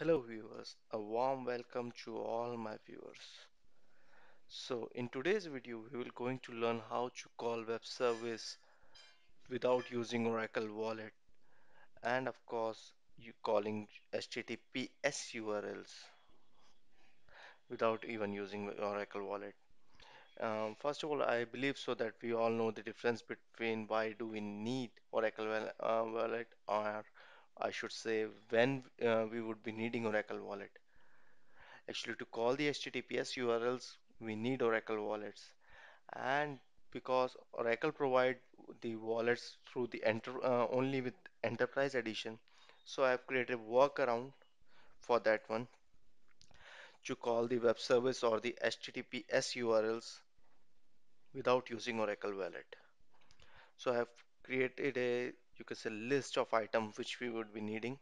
Hello viewers, a warm welcome to all my viewers. So in today's video we will going to learn how to call web service without using Oracle Wallet and of course you calling HTTPS URLs without even using Oracle Wallet. Um, first of all, I believe so that we all know the difference between why do we need Oracle uh, Wallet or I should say when uh, we would be needing Oracle Wallet. Actually, to call the HTTPS URLs, we need Oracle wallets. And because Oracle provide the wallets through the enter uh, only with Enterprise Edition, so I've created a workaround for that one to call the web service or the HTTPS URLs without using Oracle Wallet. So I've created a you can say list of items which we would be needing.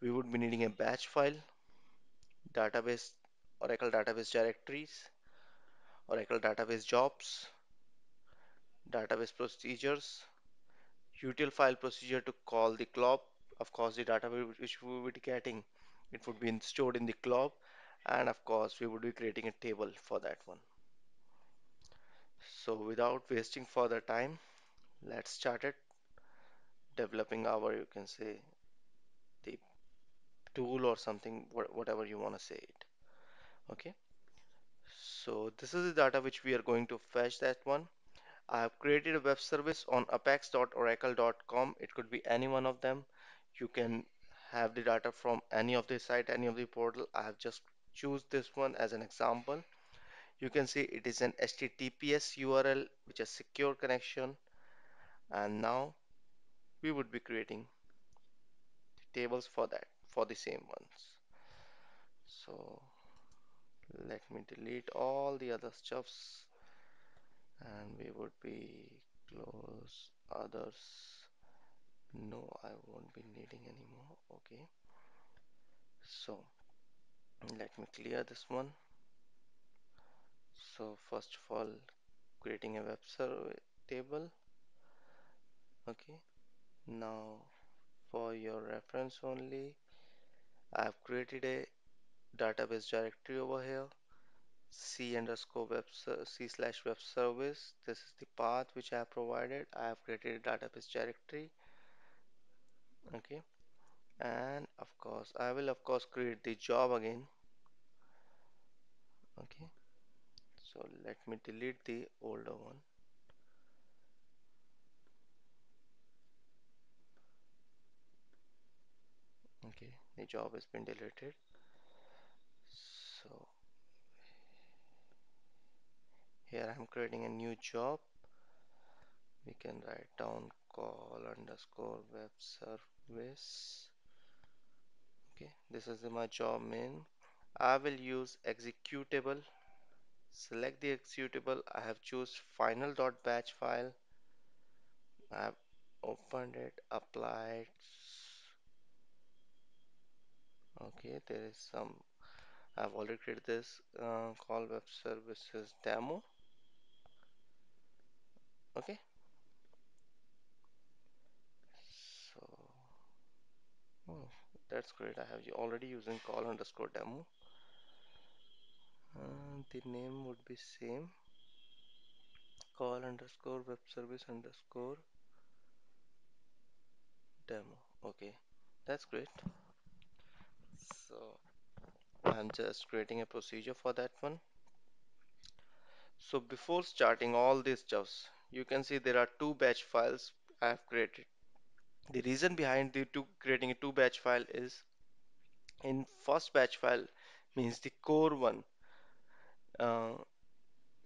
We would be needing a batch file, database, Oracle database directories, Oracle database jobs, database procedures, util file procedure to call the CLOB. Of course, the data which we would be getting, it would be stored in the CLOB, and of course, we would be creating a table for that one. So, without wasting further time, let's start it developing our, you can say, the tool or something, whatever you want to say it. Okay. So, this is the data which we are going to fetch that one. I have created a web service on apex.oracle.com. It could be any one of them. You can have the data from any of the site, any of the portal. I have just choose this one as an example. You can see it is an HTTPS URL, which is secure connection. And now we would be creating tables for that, for the same ones. So let me delete all the other stuffs and we would be close others No, I won't be needing anymore. Okay. So let me clear this one. So first of all, creating a web server table. Okay. Now for your reference only, I've created a database directory over here. C underscore web C slash web service. This is the path which I have provided. I have created a database directory. Okay. And of course, I will of course create the job again. Okay. So let me delete the older one. Okay, the job has been deleted. So here I'm creating a new job. We can write down call underscore web service. Okay, this is my job main. I will use executable. Select the executable. I have choose final.batch file. I have opened it, applied. Okay, there is some. I've already created this uh, call web services demo. Okay, so Oh, that's great. I have already using call underscore demo. Uh, the name would be same call underscore web service underscore demo. Okay, that's great. So I'm just creating a procedure for that one. So before starting all these jobs, you can see there are two batch files I have created. The reason behind the two creating a two batch file is in first batch file means the core one. Uh,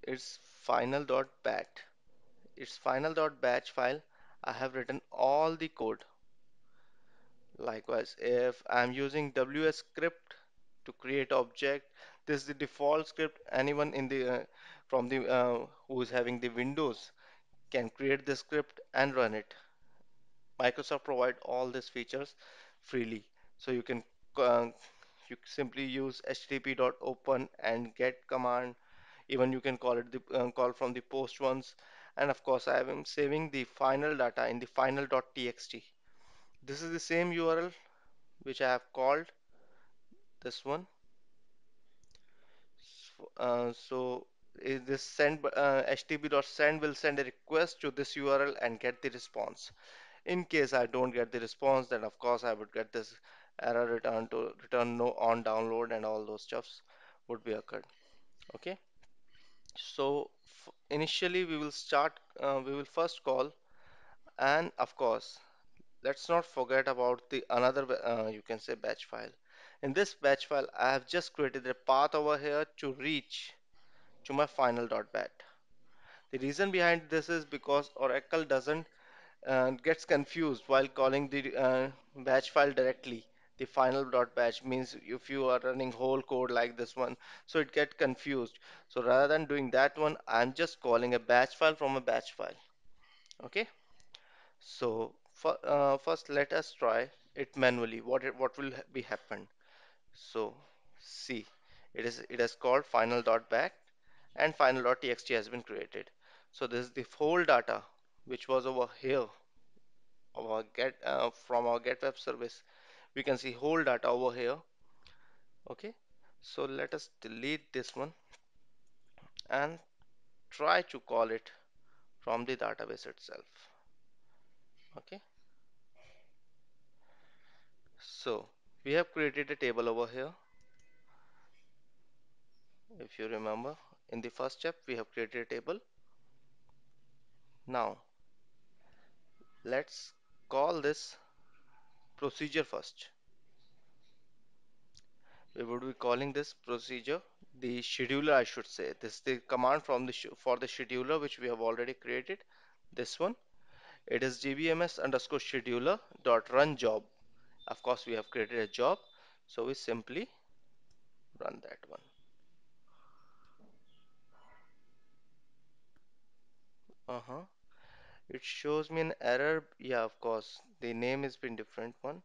it's final.bat its final.batch file, I have written all the code. Likewise, if I'm using WS script to create object, this is the default script. Anyone in the uh, from the uh, who is having the Windows can create the script and run it. Microsoft provide all these features freely, so you can uh, you simply use http.open and get command even you can call it the uh, call from the post ones and of course I am saving the final data in the final.txt this is the same URL which I have called this one So, uh, so this send uh, http.send will send a request to this URL and get the response. In case I don't get the response, then of course I would get this error return to return no on download and all those stuffs would be occurred. Okay. So initially we will start. Uh, we will first call and of course let's not forget about the another uh, you can say batch file. In this batch file, I have just created a path over here to reach to my final.bat. The reason behind this is because Oracle doesn't uh, gets confused while calling the uh, batch file directly. The final final.batch means if you are running whole code like this one, so it get confused. So rather than doing that one, I'm just calling a batch file from a batch file. Okay. So for, uh, first let us try it manually. What it, what will be happen? So see, it is it is called final.bat and final.txt has been created. So this is the whole data which was over here our get uh, from our get web service. We can see whole data over here. Okay. So let us delete this one and try to call it from the database itself. Okay. So we have created a table over here. If you remember in the first step we have created a table. Now let's call this procedure first. we would be calling this procedure the scheduler I should say this is the command from the for the scheduler which we have already created this one it is dbms underscore scheduler dot run job of course we have created a job so we simply run that one. Uh-huh. It shows me an error. Yeah of course the name has been different one.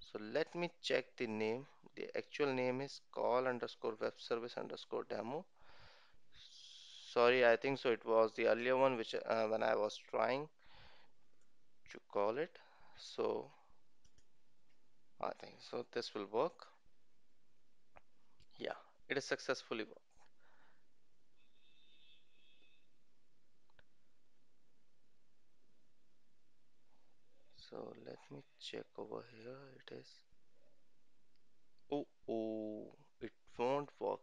So let me check the name. The actual name is call underscore web service underscore demo. Sorry, I think so. It was the earlier one which uh, when I was trying to call it. So I think so. This will work. Yeah, it is successfully work. So let me check over here. It is. Oh, oh, it won't work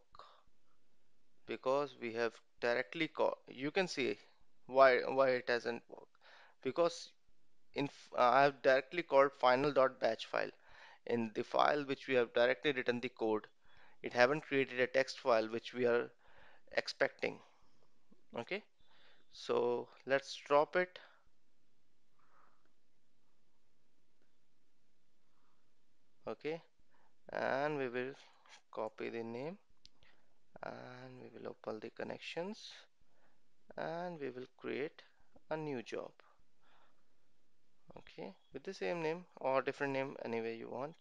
because we have directly called. You can see why why it hasn't worked because in uh, I have directly called final.batch file. In the file which we have directly written the code, it haven't created a text file which we are expecting. Okay? So let's drop it. Okay? And we will copy the name. And we will open the connections. And we will create a new job okay with the same name or different name anyway you want.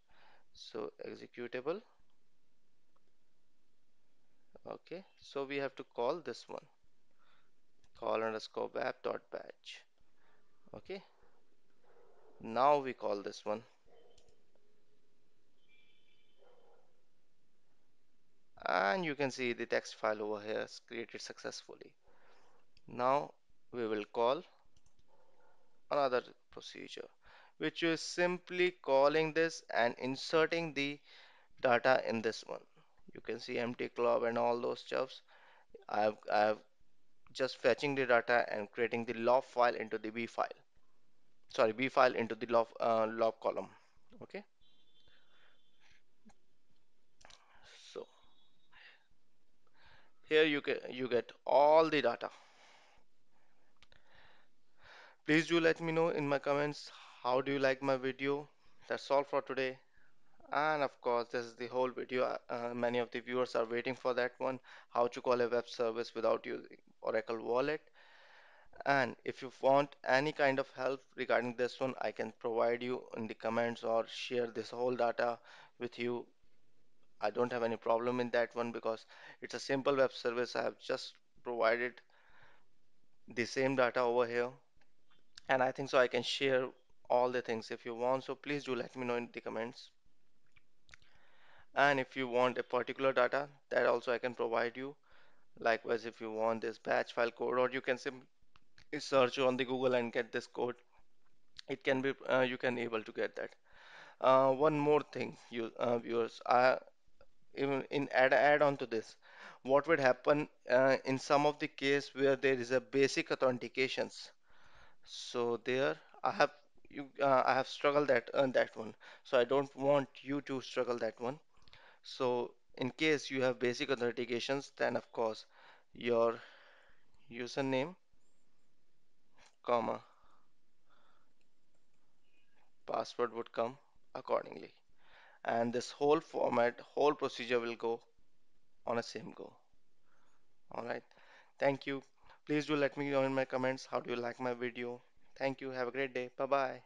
So executable. Okay so we have to call this one. Call underscore web dot batch. Okay now we call this one. And you can see the text file over here is created successfully. Now we will call another procedure which is simply calling this and inserting the data in this one. You can see empty CLOB and all those stuffs. I have, I have just fetching the data and creating the log file into the b file. Sorry b file into the log, uh, log column okay? So here you get you get all the data please do let me know in my comments how do you like my video that's all for today And of course, this is the whole video. Uh, uh, many of the viewers are waiting for that one, how to call a web service without using Oracle Wallet. And if you want any kind of help regarding this one, I can provide you in the comments or share this whole data with you. I don't have any problem in that one because it's a simple web service. I have just provided the same data over here. And I think so I can share all the things if you want. So please do let me know in the comments. And if you want a particular data, that also I can provide you. Likewise, if you want this batch file code, or you can simply search on the Google and get this code, it can be uh, you can able to get that. Uh, one more thing, you uh, viewers, uh, even in add add on to this, what would happen uh, in some of the case where there is a basic authentications? So there, I have you uh, I have struggled that uh, that one. So I don't want you to struggle that one. So in case you have basic authentications, then of course your username, comma, password would come accordingly. And this whole format, whole procedure will go on a same go. All right. Thank you. Please do let me know in my comments how do you like my video. Thank you. Have a great day. Bye bye.